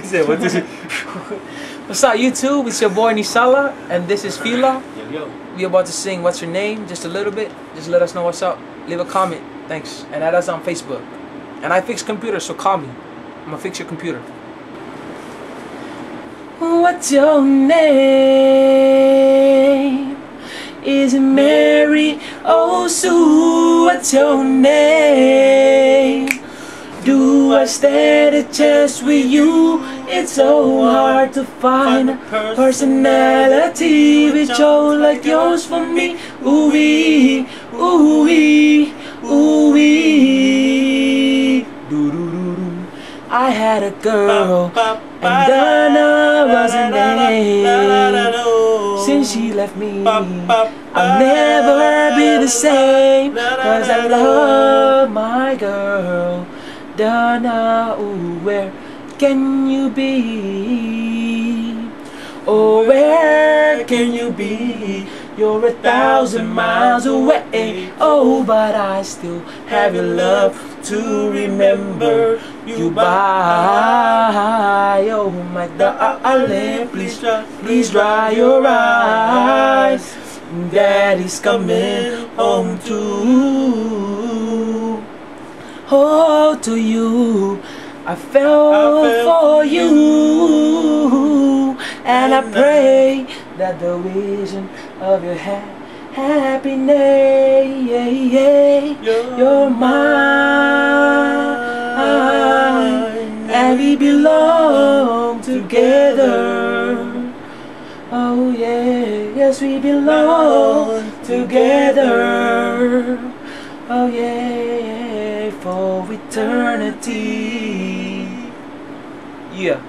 he said, what this? What's up, YouTube? It's your boy Nisala, and this is Fiula. Yo, yo. We about to sing What's Your Name? Just a little bit. Just let us know what's up. Leave a comment. Thanks. And add us on Facebook. And I fix computers, so call me. I'm gonna fix your computer. What's your name? Is it Mary? Oh, Sue, what's your name? I stand a chance with you? It's so hard to find a personality with you like yours for me. Ooh wee, ooh wee, ooh wee. I had a girl, and Donna was her name. Since she left me, I'll never be the same. Cause I love my girl. Donna, ooh, where can you be? Oh, where can you be? You're a thousand miles away. Oh, but I still have your love to remember you by. Oh, my darling, please, please dry your eyes. Daddy's coming home too. Oh, to you, I fell, I fell for you, and I pray that the vision of your ha- happiness, you're mine, and we belong together. Oh yeah, yes we belong together. Oh yeah, for eternity. Yeah.